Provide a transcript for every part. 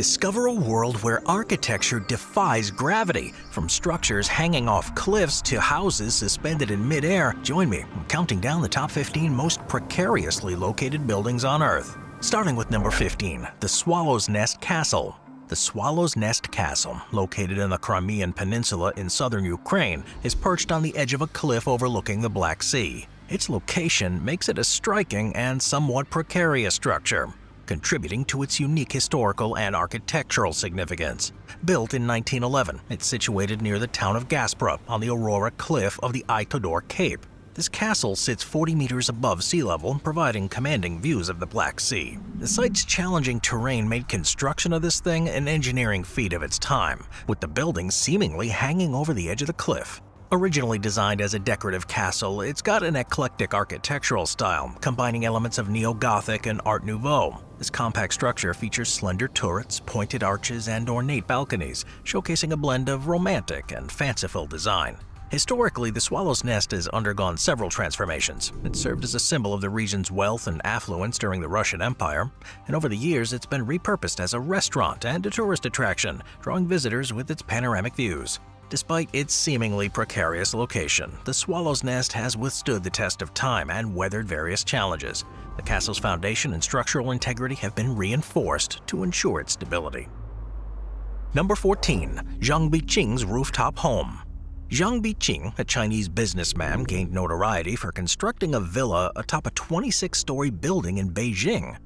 Discover a world where architecture defies gravity. From structures hanging off cliffs to houses suspended in midair, join me in counting down the top 15 most precariously located buildings on Earth. Starting with number 15, the Swallow's Nest Castle. The Swallow's Nest Castle, located in the Crimean Peninsula in southern Ukraine, is perched on the edge of a cliff overlooking the Black Sea. Its location makes it a striking and somewhat precarious structure contributing to its unique historical and architectural significance. Built in 1911, it's situated near the town of Gaspra on the Aurora Cliff of the Aitodor Cape. This castle sits 40 meters above sea level, providing commanding views of the Black Sea. The site's challenging terrain made construction of this thing an engineering feat of its time, with the building seemingly hanging over the edge of the cliff. Originally designed as a decorative castle, it's got an eclectic architectural style, combining elements of Neo-Gothic and Art Nouveau. This compact structure features slender turrets, pointed arches, and ornate balconies, showcasing a blend of romantic and fanciful design. Historically, the Swallow's Nest has undergone several transformations. It served as a symbol of the region's wealth and affluence during the Russian Empire, and over the years it's been repurposed as a restaurant and a tourist attraction, drawing visitors with its panoramic views. Despite its seemingly precarious location, the Swallow's Nest has withstood the test of time and weathered various challenges. The castle's foundation and structural integrity have been reinforced to ensure its stability. Number 14. Zhang Biqing's Rooftop Home Zhang Biqing, a Chinese businessman, gained notoriety for constructing a villa atop a 26-story building in Beijing.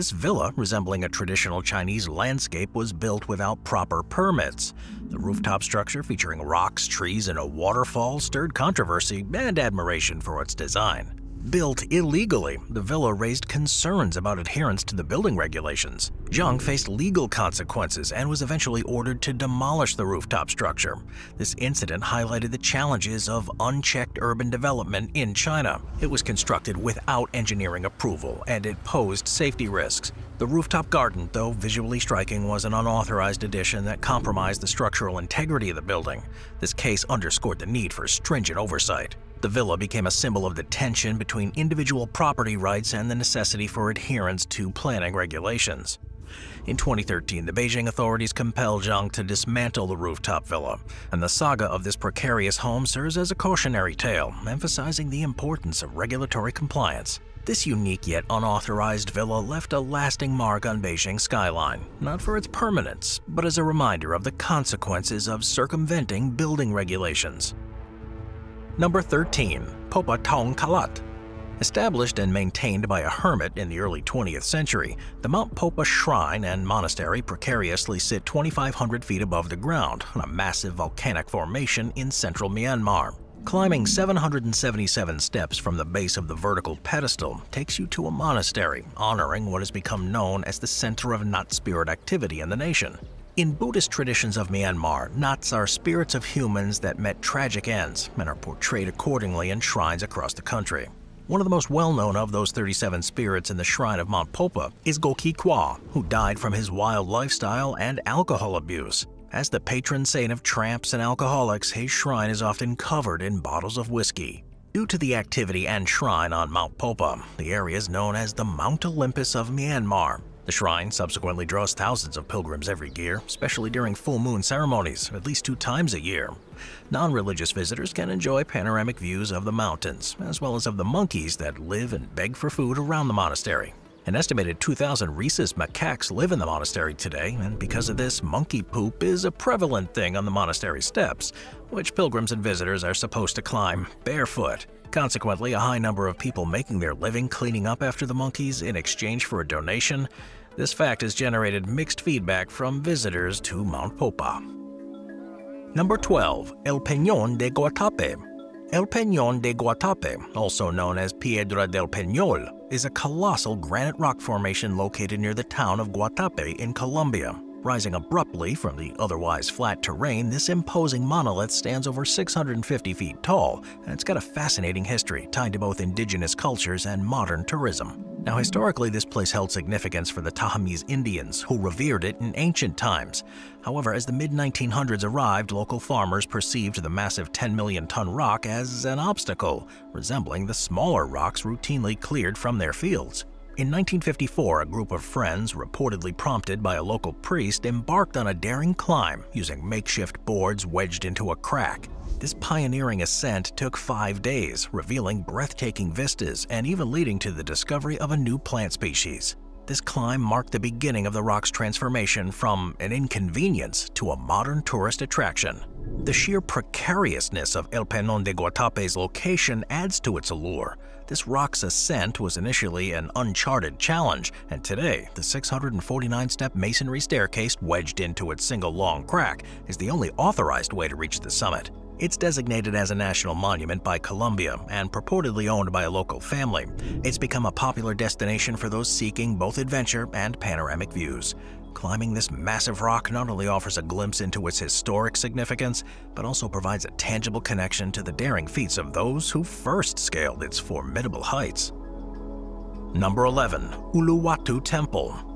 This villa, resembling a traditional Chinese landscape, was built without proper permits. The rooftop structure, featuring rocks, trees, and a waterfall, stirred controversy and admiration for its design. Built illegally, the villa raised concerns about adherence to the building regulations. Zhang faced legal consequences and was eventually ordered to demolish the rooftop structure. This incident highlighted the challenges of unchecked urban development in China. It was constructed without engineering approval and it posed safety risks. The rooftop garden, though visually striking, was an unauthorized addition that compromised the structural integrity of the building. This case underscored the need for stringent oversight. The villa became a symbol of the tension between individual property rights and the necessity for adherence to planning regulations. In 2013, the Beijing authorities compelled Zhang to dismantle the rooftop villa, and the saga of this precarious home serves as a cautionary tale, emphasizing the importance of regulatory compliance. This unique yet unauthorized villa left a lasting mark on Beijing's skyline, not for its permanence, but as a reminder of the consequences of circumventing building regulations. Number 13. Popa Taung Kalat Established and maintained by a hermit in the early 20th century, the Mount Popa Shrine and Monastery precariously sit 2,500 feet above the ground on a massive volcanic formation in central Myanmar. Climbing 777 steps from the base of the vertical pedestal takes you to a monastery honoring what has become known as the center of Nat spirit activity in the nation. In Buddhist traditions of Myanmar, Nats are spirits of humans that met tragic ends and are portrayed accordingly in shrines across the country. One of the most well-known of those 37 spirits in the shrine of Mount Popa is Goki Kwa, who died from his wild lifestyle and alcohol abuse. As the patron saint of tramps and alcoholics, his shrine is often covered in bottles of whiskey. Due to the activity and shrine on Mount Popa, the area is known as the Mount Olympus of Myanmar the shrine subsequently draws thousands of pilgrims every year, especially during full moon ceremonies, at least two times a year. Non-religious visitors can enjoy panoramic views of the mountains, as well as of the monkeys that live and beg for food around the monastery. An estimated 2,000 rhesus macaques live in the monastery today, and because of this, monkey poop is a prevalent thing on the monastery steps, which pilgrims and visitors are supposed to climb barefoot. Consequently, a high number of people making their living cleaning up after the monkeys in exchange for a donation this fact has generated mixed feedback from visitors to Mount Popa. Number 12. El Peñón de Guatape El Peñón de Guatape, also known as Piedra del Peñol, is a colossal granite rock formation located near the town of Guatape in Colombia. Rising abruptly from the otherwise flat terrain, this imposing monolith stands over 650 feet tall, and it's got a fascinating history tied to both indigenous cultures and modern tourism. Now, historically, this place held significance for the Tahamese Indians, who revered it in ancient times. However, as the mid-1900s arrived, local farmers perceived the massive 10 million ton rock as an obstacle, resembling the smaller rocks routinely cleared from their fields. In 1954, a group of friends, reportedly prompted by a local priest, embarked on a daring climb using makeshift boards wedged into a crack. This pioneering ascent took five days, revealing breathtaking vistas and even leading to the discovery of a new plant species. This climb marked the beginning of the rock's transformation from an inconvenience to a modern tourist attraction. The sheer precariousness of El Peñón de Guatape's location adds to its allure. This rock's ascent was initially an uncharted challenge, and today, the 649-step masonry staircase wedged into its single long crack is the only authorized way to reach the summit. It's designated as a national monument by Colombia and purportedly owned by a local family. It's become a popular destination for those seeking both adventure and panoramic views. Climbing this massive rock not only offers a glimpse into its historic significance, but also provides a tangible connection to the daring feats of those who first scaled its formidable heights. Number 11. Uluwatu Temple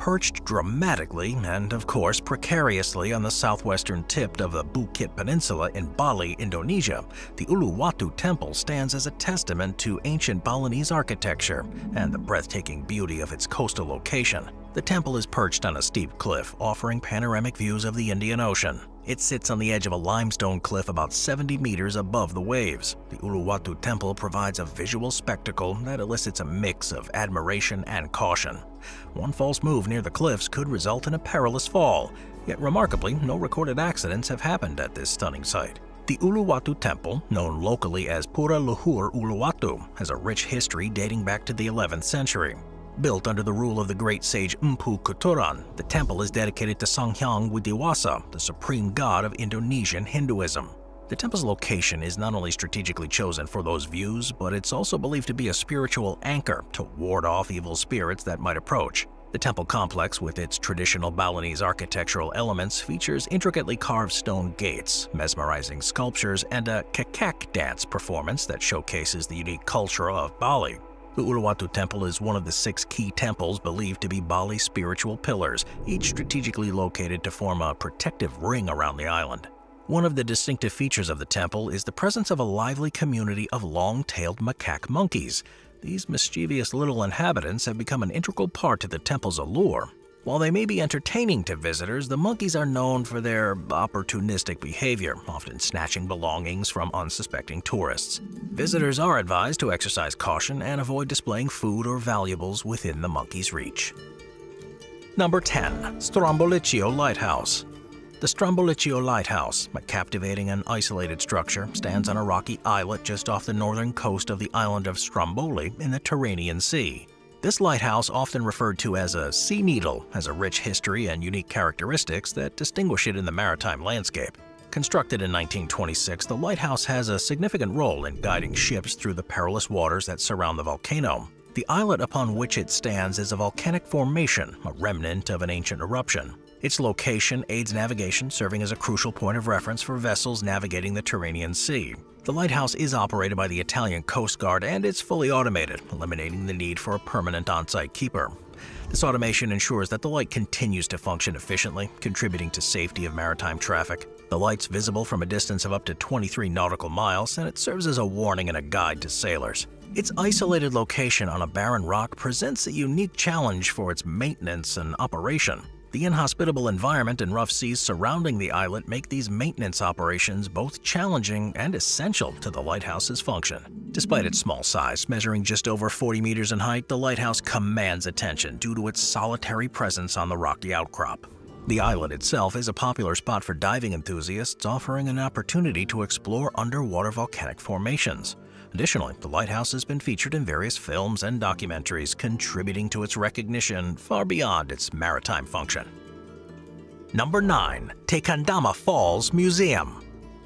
perched dramatically and, of course, precariously on the southwestern tip of the Bukit Peninsula in Bali, Indonesia, the Uluwatu Temple stands as a testament to ancient Balinese architecture and the breathtaking beauty of its coastal location. The temple is perched on a steep cliff, offering panoramic views of the Indian Ocean. It sits on the edge of a limestone cliff about 70 meters above the waves. The Uluwatu Temple provides a visual spectacle that elicits a mix of admiration and caution. One false move near the cliffs could result in a perilous fall, yet remarkably, no recorded accidents have happened at this stunning site. The Uluwatu Temple, known locally as Pura Luhur Uluwatu, has a rich history dating back to the 11th century. Built under the rule of the great sage Mpu Kuturan, the temple is dedicated to Sanghyang Widiwasa, the supreme god of Indonesian Hinduism. The temple's location is not only strategically chosen for those views, but it's also believed to be a spiritual anchor to ward off evil spirits that might approach. The temple complex, with its traditional Balinese architectural elements, features intricately carved stone gates, mesmerizing sculptures, and a kekek dance performance that showcases the unique culture of Bali. The Uluwatu Temple is one of the six key temples believed to be Bali's spiritual pillars, each strategically located to form a protective ring around the island. One of the distinctive features of the temple is the presence of a lively community of long-tailed macaque monkeys. These mischievous little inhabitants have become an integral part to the temple's allure, while they may be entertaining to visitors, the monkeys are known for their opportunistic behavior, often snatching belongings from unsuspecting tourists. Visitors are advised to exercise caution and avoid displaying food or valuables within the monkey's reach. Number 10. Strombolicchio Lighthouse the Strombolicchio Lighthouse, a captivating and isolated structure, stands on a rocky islet just off the northern coast of the island of Stromboli in the Tyrrhenian Sea. This lighthouse, often referred to as a sea needle, has a rich history and unique characteristics that distinguish it in the maritime landscape. Constructed in 1926, the lighthouse has a significant role in guiding ships through the perilous waters that surround the volcano. The islet upon which it stands is a volcanic formation, a remnant of an ancient eruption. Its location aids navigation, serving as a crucial point of reference for vessels navigating the Tyrrhenian Sea. The lighthouse is operated by the Italian Coast Guard and it's fully automated, eliminating the need for a permanent on-site keeper. This automation ensures that the light continues to function efficiently, contributing to safety of maritime traffic. The light's visible from a distance of up to 23 nautical miles, and it serves as a warning and a guide to sailors. Its isolated location on a barren rock presents a unique challenge for its maintenance and operation. The inhospitable environment and rough seas surrounding the islet make these maintenance operations both challenging and essential to the lighthouse's function. Despite its small size, measuring just over 40 meters in height, the lighthouse commands attention due to its solitary presence on the rocky outcrop. The islet itself is a popular spot for diving enthusiasts, offering an opportunity to explore underwater volcanic formations. Additionally, the lighthouse has been featured in various films and documentaries, contributing to its recognition far beyond its maritime function. Number 9. Tequendama Falls Museum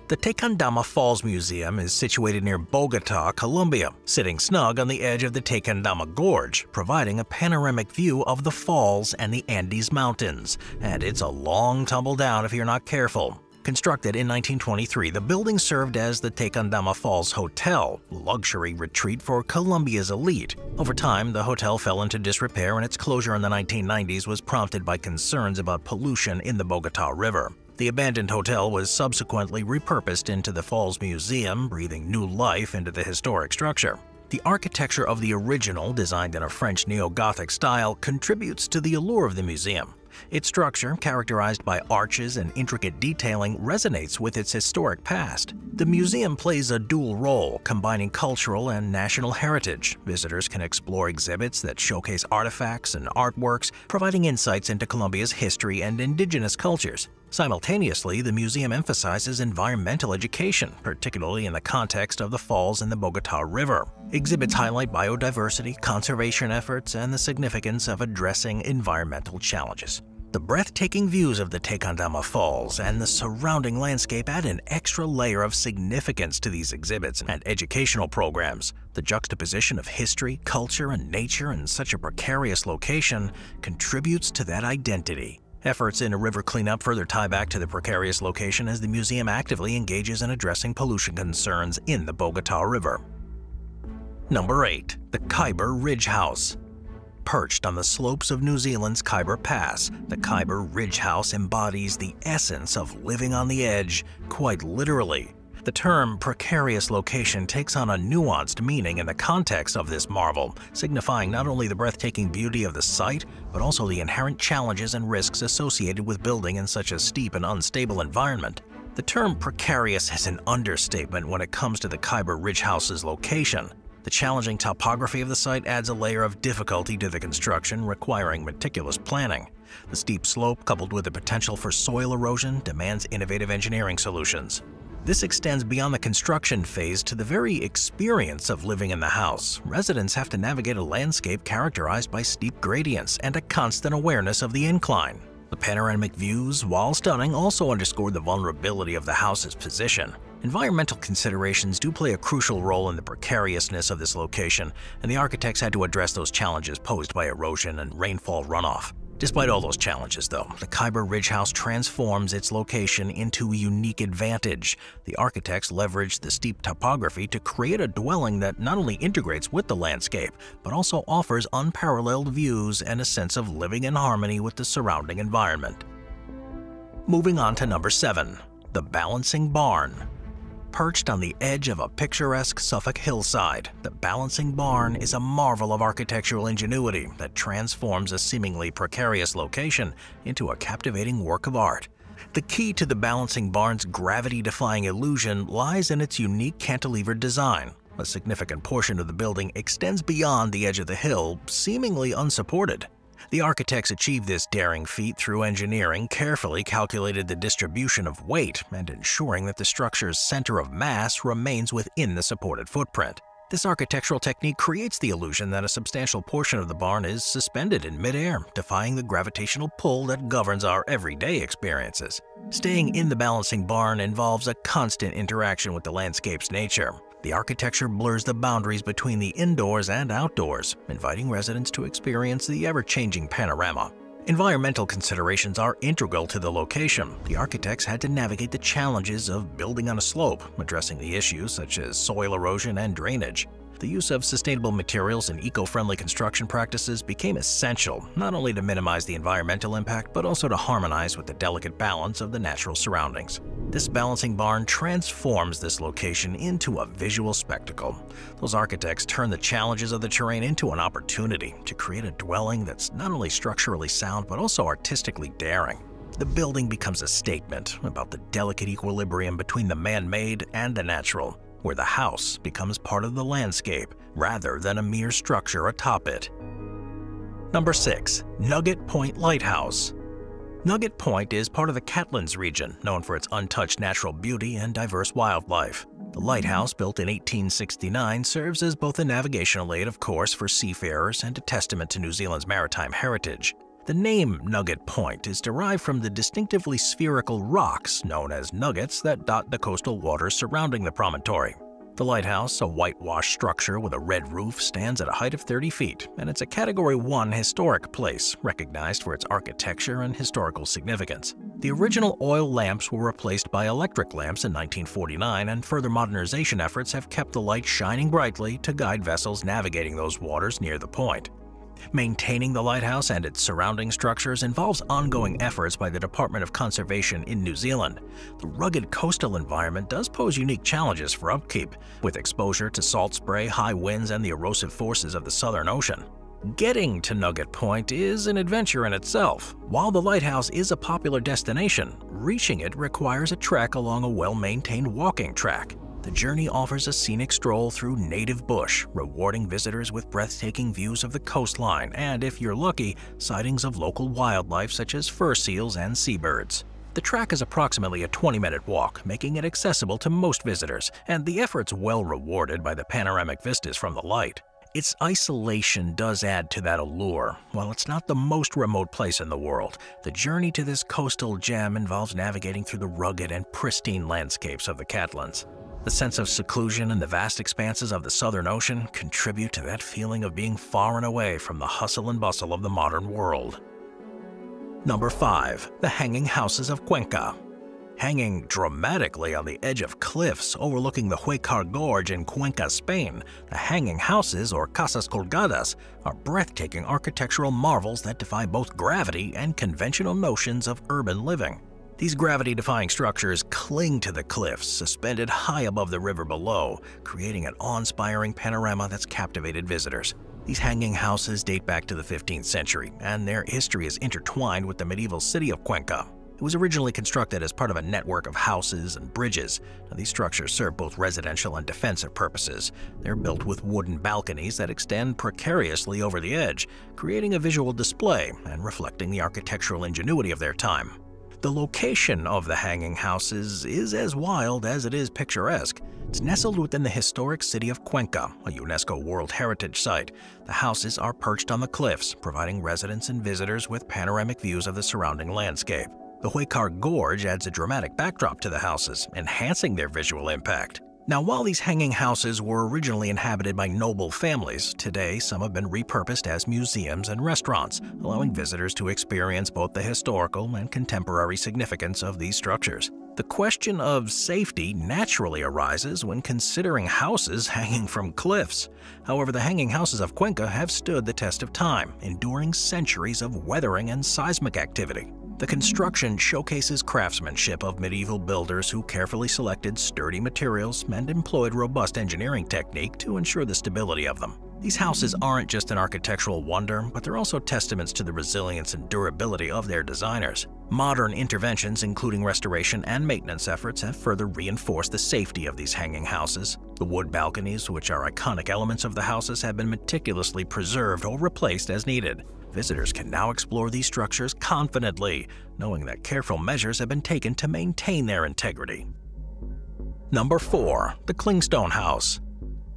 The Tequendama Falls Museum is situated near Bogota, Colombia, sitting snug on the edge of the Tequendama Gorge, providing a panoramic view of the falls and the Andes Mountains. And it's a long tumble down if you're not careful. Constructed in 1923, the building served as the Tequendama Falls Hotel, luxury retreat for Colombia's elite. Over time, the hotel fell into disrepair and its closure in the 1990s was prompted by concerns about pollution in the Bogota River. The abandoned hotel was subsequently repurposed into the Falls Museum, breathing new life into the historic structure. The architecture of the original, designed in a French neo-Gothic style, contributes to the allure of the museum. Its structure, characterized by arches and intricate detailing, resonates with its historic past. The museum plays a dual role, combining cultural and national heritage. Visitors can explore exhibits that showcase artifacts and artworks, providing insights into Colombia's history and indigenous cultures. Simultaneously, the museum emphasizes environmental education, particularly in the context of the falls in the Bogota River. Exhibits highlight biodiversity, conservation efforts, and the significance of addressing environmental challenges. The breathtaking views of the Tequendama Falls and the surrounding landscape add an extra layer of significance to these exhibits and educational programs. The juxtaposition of history, culture, and nature in such a precarious location contributes to that identity. Efforts in a river cleanup further tie back to the precarious location as the museum actively engages in addressing pollution concerns in the Bogota River. Number 8. The Khyber Ridge House Perched on the slopes of New Zealand's Khyber Pass, the Khyber Ridge House embodies the essence of living on the edge, quite literally. The term precarious location takes on a nuanced meaning in the context of this marvel, signifying not only the breathtaking beauty of the site, but also the inherent challenges and risks associated with building in such a steep and unstable environment. The term precarious is an understatement when it comes to the Khyber Ridge House's location. The challenging topography of the site adds a layer of difficulty to the construction, requiring meticulous planning. The steep slope, coupled with the potential for soil erosion, demands innovative engineering solutions. This extends beyond the construction phase to the very experience of living in the house. Residents have to navigate a landscape characterized by steep gradients and a constant awareness of the incline. The panoramic views, while stunning, also underscore the vulnerability of the house's position. Environmental considerations do play a crucial role in the precariousness of this location, and the architects had to address those challenges posed by erosion and rainfall runoff. Despite all those challenges, though, the Khyber Ridge House transforms its location into a unique advantage. The architects leveraged the steep topography to create a dwelling that not only integrates with the landscape, but also offers unparalleled views and a sense of living in harmony with the surrounding environment. Moving on to number 7. The Balancing Barn Perched on the edge of a picturesque Suffolk hillside, the Balancing Barn is a marvel of architectural ingenuity that transforms a seemingly precarious location into a captivating work of art. The key to the Balancing Barn's gravity-defying illusion lies in its unique cantilevered design. A significant portion of the building extends beyond the edge of the hill, seemingly unsupported. The architects achieved this daring feat through engineering carefully calculated the distribution of weight and ensuring that the structure's center of mass remains within the supported footprint. This architectural technique creates the illusion that a substantial portion of the barn is suspended in midair, defying the gravitational pull that governs our everyday experiences. Staying in the balancing barn involves a constant interaction with the landscape's nature, the architecture blurs the boundaries between the indoors and outdoors, inviting residents to experience the ever-changing panorama. Environmental considerations are integral to the location. The architects had to navigate the challenges of building on a slope, addressing the issues such as soil erosion and drainage. The use of sustainable materials and eco-friendly construction practices became essential, not only to minimize the environmental impact, but also to harmonize with the delicate balance of the natural surroundings. This balancing barn transforms this location into a visual spectacle. Those architects turn the challenges of the terrain into an opportunity to create a dwelling that's not only structurally sound, but also artistically daring. The building becomes a statement about the delicate equilibrium between the man-made and the natural, where the house becomes part of the landscape rather than a mere structure atop it. Number 6. Nugget Point Lighthouse Nugget Point is part of the Catlins region, known for its untouched natural beauty and diverse wildlife. The lighthouse, built in 1869, serves as both a navigational aid, of course, for seafarers and a testament to New Zealand's maritime heritage. The name Nugget Point is derived from the distinctively spherical rocks known as nuggets that dot the coastal waters surrounding the promontory. The lighthouse, a whitewashed structure with a red roof, stands at a height of 30 feet, and it's a Category 1 historic place, recognized for its architecture and historical significance. The original oil lamps were replaced by electric lamps in 1949, and further modernization efforts have kept the light shining brightly to guide vessels navigating those waters near the point. Maintaining the lighthouse and its surrounding structures involves ongoing efforts by the Department of Conservation in New Zealand. The rugged coastal environment does pose unique challenges for upkeep, with exposure to salt spray, high winds, and the erosive forces of the Southern Ocean. Getting to Nugget Point is an adventure in itself. While the lighthouse is a popular destination, reaching it requires a trek along a well-maintained walking track. The journey offers a scenic stroll through native bush, rewarding visitors with breathtaking views of the coastline and, if you're lucky, sightings of local wildlife such as fur seals and seabirds. The track is approximately a 20-minute walk, making it accessible to most visitors, and the effort's well rewarded by the panoramic vistas from the light. Its isolation does add to that allure. While it's not the most remote place in the world, the journey to this coastal gem involves navigating through the rugged and pristine landscapes of the Catlins. The sense of seclusion and the vast expanses of the Southern Ocean contribute to that feeling of being far and away from the hustle and bustle of the modern world. Number 5. The Hanging Houses of Cuenca Hanging dramatically on the edge of cliffs overlooking the Júcar Gorge in Cuenca, Spain, the hanging houses, or casas colgadas, are breathtaking architectural marvels that defy both gravity and conventional notions of urban living. These gravity-defying structures cling to the cliffs, suspended high above the river below, creating an awe-inspiring panorama that's captivated visitors. These hanging houses date back to the 15th century, and their history is intertwined with the medieval city of Cuenca. It was originally constructed as part of a network of houses and bridges. Now, these structures serve both residential and defensive purposes. They're built with wooden balconies that extend precariously over the edge, creating a visual display and reflecting the architectural ingenuity of their time. The location of the hanging houses is as wild as it is picturesque. It's nestled within the historic city of Cuenca, a UNESCO World Heritage Site. The houses are perched on the cliffs, providing residents and visitors with panoramic views of the surrounding landscape. The Júcar Gorge adds a dramatic backdrop to the houses, enhancing their visual impact. Now, while these hanging houses were originally inhabited by noble families, today some have been repurposed as museums and restaurants, allowing visitors to experience both the historical and contemporary significance of these structures. The question of safety naturally arises when considering houses hanging from cliffs. However, the hanging houses of Cuenca have stood the test of time, enduring centuries of weathering and seismic activity. The construction showcases craftsmanship of medieval builders who carefully selected sturdy materials and employed robust engineering technique to ensure the stability of them. These houses aren't just an architectural wonder, but they're also testaments to the resilience and durability of their designers. Modern interventions, including restoration and maintenance efforts, have further reinforced the safety of these hanging houses. The wood balconies, which are iconic elements of the houses, have been meticulously preserved or replaced as needed. Visitors can now explore these structures confidently, knowing that careful measures have been taken to maintain their integrity. Number 4. The Clingstone House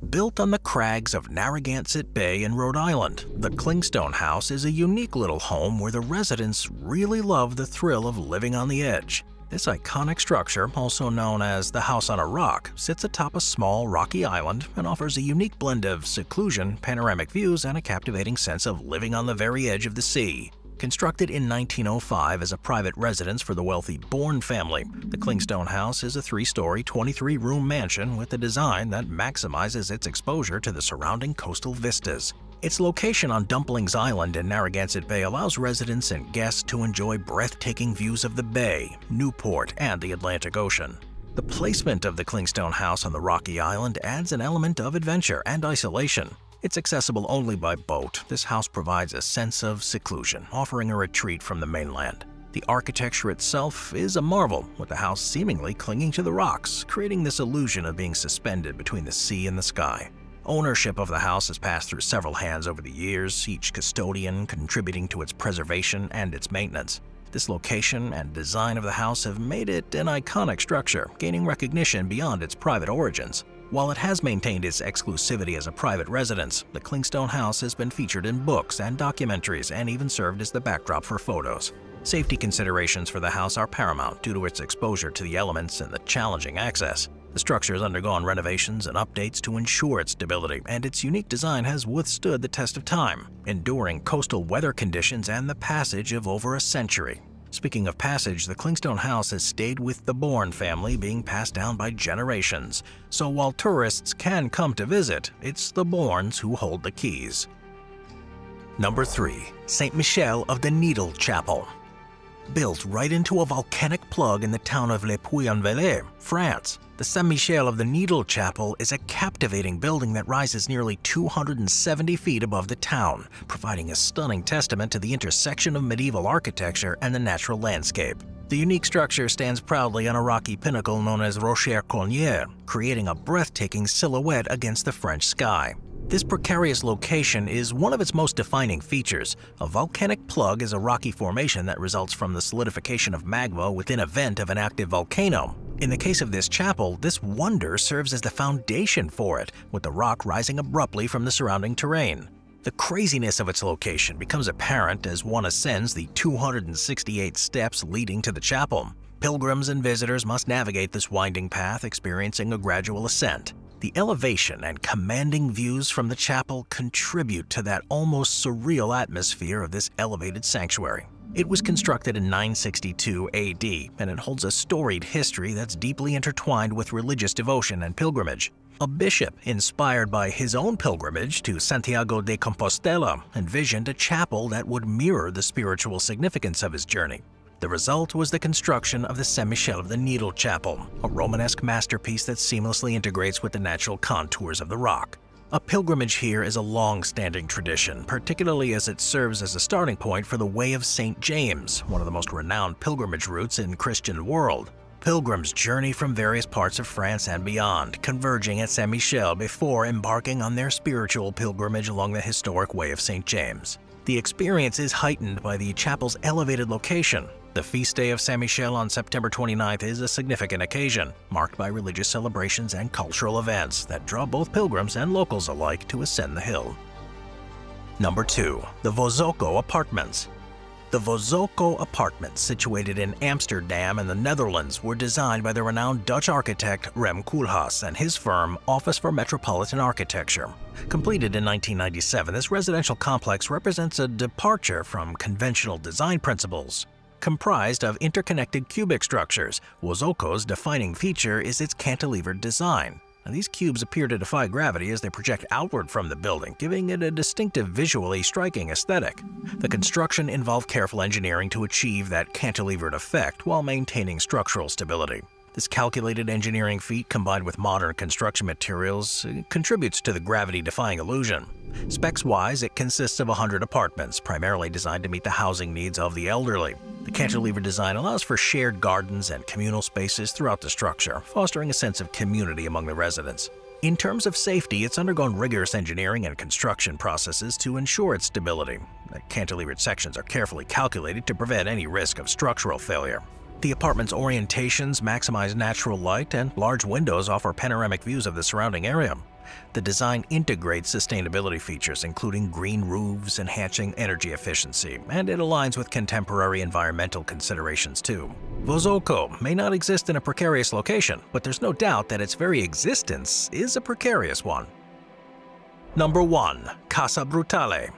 Built on the crags of Narragansett Bay in Rhode Island, the Clingstone House is a unique little home where the residents really love the thrill of living on the edge. This iconic structure, also known as the House on a Rock, sits atop a small rocky island and offers a unique blend of seclusion, panoramic views, and a captivating sense of living on the very edge of the sea. Constructed in 1905 as a private residence for the wealthy Bourne family, the Clingstone House is a three-story, 23-room mansion with a design that maximizes its exposure to the surrounding coastal vistas. Its location on Dumplings Island in Narragansett Bay allows residents and guests to enjoy breathtaking views of the bay, Newport, and the Atlantic Ocean. The placement of the Clingstone House on the rocky island adds an element of adventure and isolation. It's accessible only by boat. This house provides a sense of seclusion, offering a retreat from the mainland. The architecture itself is a marvel, with the house seemingly clinging to the rocks, creating this illusion of being suspended between the sea and the sky. Ownership of the house has passed through several hands over the years, each custodian contributing to its preservation and its maintenance. This location and design of the house have made it an iconic structure, gaining recognition beyond its private origins. While it has maintained its exclusivity as a private residence, the Clingstone House has been featured in books and documentaries and even served as the backdrop for photos. Safety considerations for the house are paramount due to its exposure to the elements and the challenging access. The structure has undergone renovations and updates to ensure its stability, and its unique design has withstood the test of time, enduring coastal weather conditions and the passage of over a century. Speaking of passage, the Clingstone House has stayed with the Bourne family, being passed down by generations. So while tourists can come to visit, it's the Bournes who hold the keys. Number 3. Saint Michel of the Needle Chapel. Built right into a volcanic plug in the town of Le Puy-en-Velay, France, the Saint Michel of the Needle Chapel is a captivating building that rises nearly 270 feet above the town, providing a stunning testament to the intersection of medieval architecture and the natural landscape. The unique structure stands proudly on a rocky pinnacle known as Rocher Corneille, creating a breathtaking silhouette against the French sky. This precarious location is one of its most defining features. A volcanic plug is a rocky formation that results from the solidification of magma within a vent of an active volcano. In the case of this chapel, this wonder serves as the foundation for it, with the rock rising abruptly from the surrounding terrain. The craziness of its location becomes apparent as one ascends the 268 steps leading to the chapel. Pilgrims and visitors must navigate this winding path, experiencing a gradual ascent. The elevation and commanding views from the chapel contribute to that almost surreal atmosphere of this elevated sanctuary. It was constructed in 962 AD, and it holds a storied history that's deeply intertwined with religious devotion and pilgrimage. A bishop, inspired by his own pilgrimage to Santiago de Compostela, envisioned a chapel that would mirror the spiritual significance of his journey. The result was the construction of the Saint Michel of the Needle Chapel, a Romanesque masterpiece that seamlessly integrates with the natural contours of the rock. A pilgrimage here is a long-standing tradition, particularly as it serves as a starting point for the Way of St. James, one of the most renowned pilgrimage routes in the Christian world. Pilgrims journey from various parts of France and beyond, converging at Saint Michel before embarking on their spiritual pilgrimage along the historic Way of St. James. The experience is heightened by the chapel's elevated location, the feast day of Saint Michel on September 29th is a significant occasion, marked by religious celebrations and cultural events that draw both pilgrims and locals alike to ascend the hill. Number 2. The WoZoCo Apartments The WoZoCo Apartments, situated in Amsterdam in the Netherlands, were designed by the renowned Dutch architect Rem Koolhaas and his firm Office for Metropolitan Architecture. Completed in 1997, this residential complex represents a departure from conventional design principles. Comprised of interconnected cubic structures, WoZoCo's defining feature is its cantilevered design. Now, these cubes appear to defy gravity as they project outward from the building, giving it a distinctive visually striking aesthetic. The construction involved careful engineering to achieve that cantilevered effect while maintaining structural stability. This calculated engineering feat combined with modern construction materials uh, contributes to the gravity-defying illusion. Specs-wise, it consists of 100 apartments, primarily designed to meet the housing needs of the elderly. The cantilever design allows for shared gardens and communal spaces throughout the structure, fostering a sense of community among the residents. In terms of safety, it's undergone rigorous engineering and construction processes to ensure its stability. The cantilevered sections are carefully calculated to prevent any risk of structural failure. The apartment's orientations maximize natural light and large windows offer panoramic views of the surrounding area. The design integrates sustainability features including green roofs, enhancing energy efficiency, and it aligns with contemporary environmental considerations too. WoZoCo may not exist in a precarious location, but there's no doubt that its very existence is a precarious one. Number 1. Casa Brutale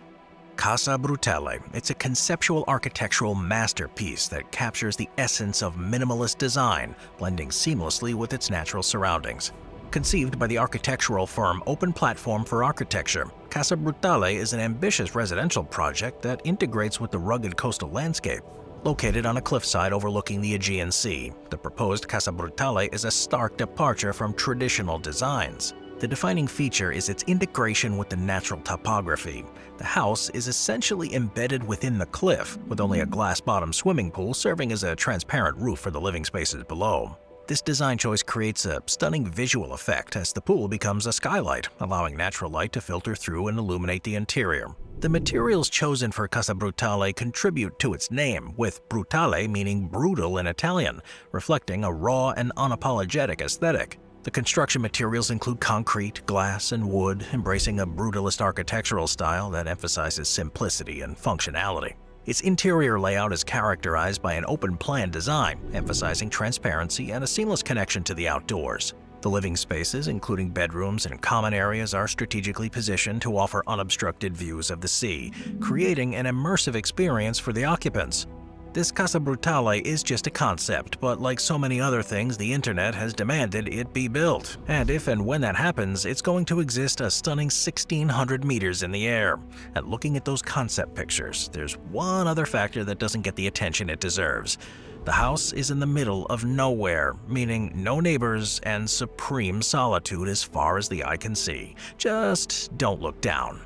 Casa Brutale. It's a conceptual architectural masterpiece that captures the essence of minimalist design, blending seamlessly with its natural surroundings. Conceived by the architectural firm Open Platform for Architecture, Casa Brutale is an ambitious residential project that integrates with the rugged coastal landscape. Located on a cliffside overlooking the Aegean Sea, the proposed Casa Brutale is a stark departure from traditional designs. The defining feature is its integration with the natural topography. The house is essentially embedded within the cliff, with only a glass-bottom swimming pool serving as a transparent roof for the living spaces below. This design choice creates a stunning visual effect as the pool becomes a skylight, allowing natural light to filter through and illuminate the interior. The materials chosen for Casa Brutale contribute to its name, with brutale meaning brutal in Italian, reflecting a raw and unapologetic aesthetic. The construction materials include concrete, glass, and wood, embracing a brutalist architectural style that emphasizes simplicity and functionality. Its interior layout is characterized by an open-plan design, emphasizing transparency and a seamless connection to the outdoors. The living spaces, including bedrooms and common areas, are strategically positioned to offer unobstructed views of the sea, creating an immersive experience for the occupants. This Casa Brutale is just a concept, but like so many other things, the internet has demanded it be built. And if and when that happens, it's going to exist a stunning 1600 meters in the air. And looking at those concept pictures, there's one other factor that doesn't get the attention it deserves. The house is in the middle of nowhere, meaning no neighbors and supreme solitude as far as the eye can see. Just don't look down.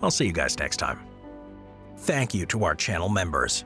I'll see you guys next time. Thank you to our channel members.